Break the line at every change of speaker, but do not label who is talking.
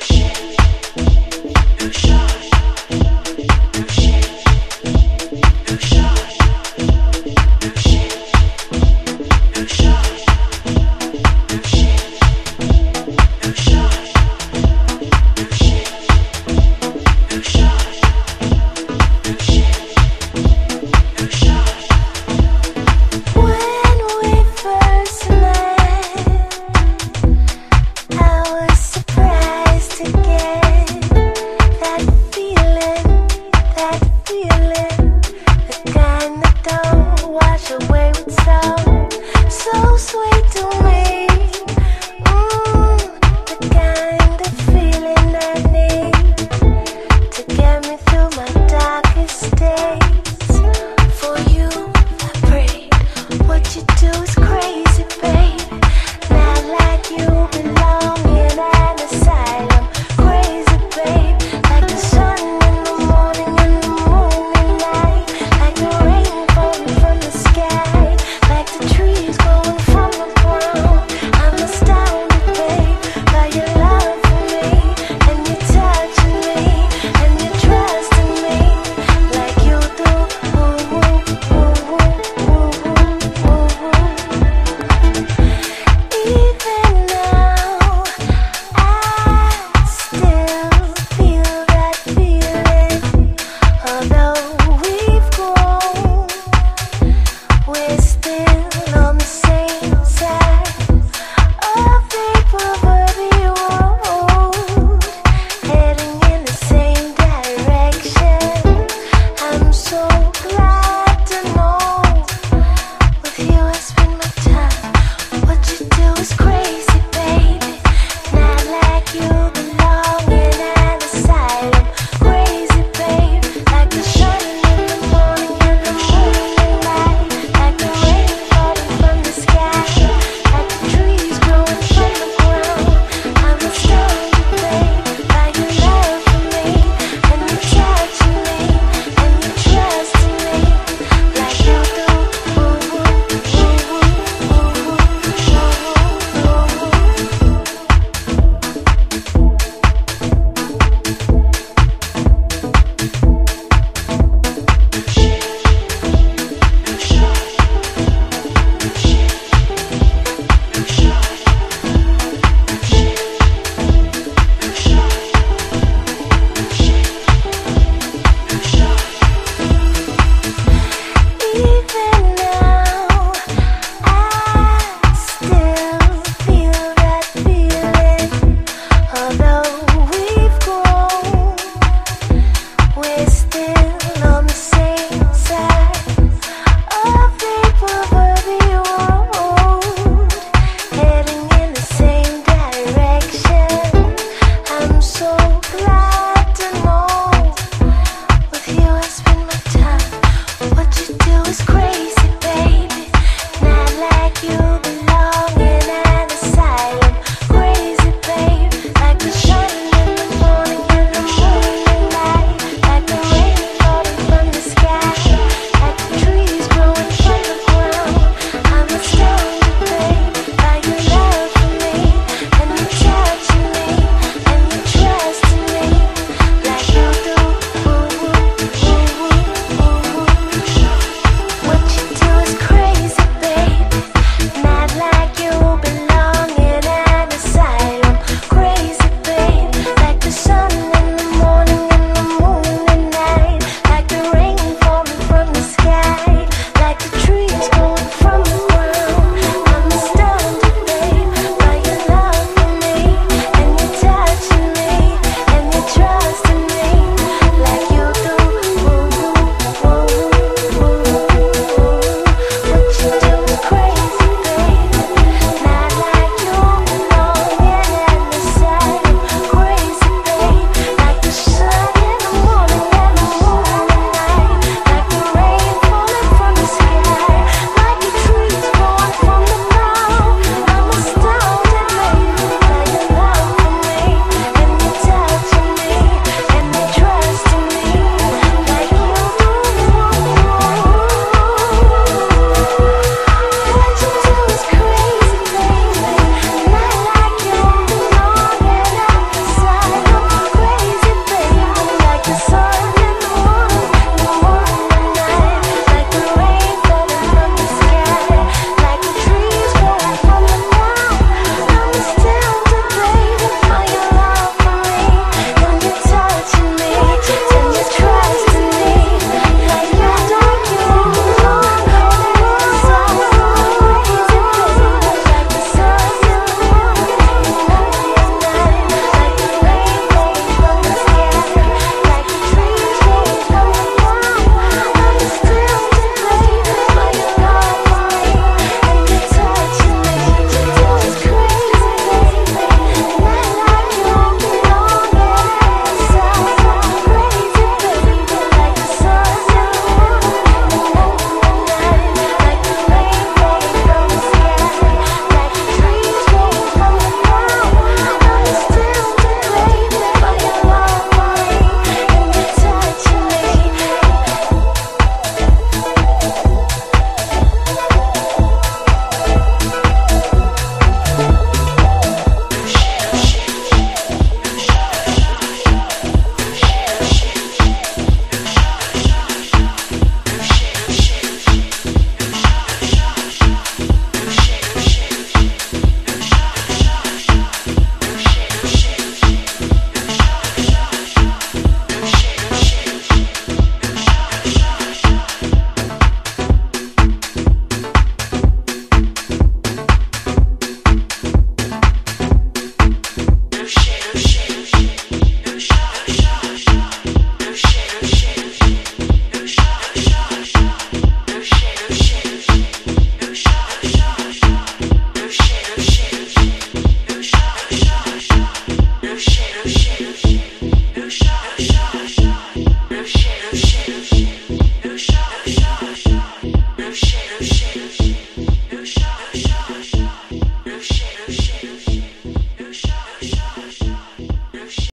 Sushi.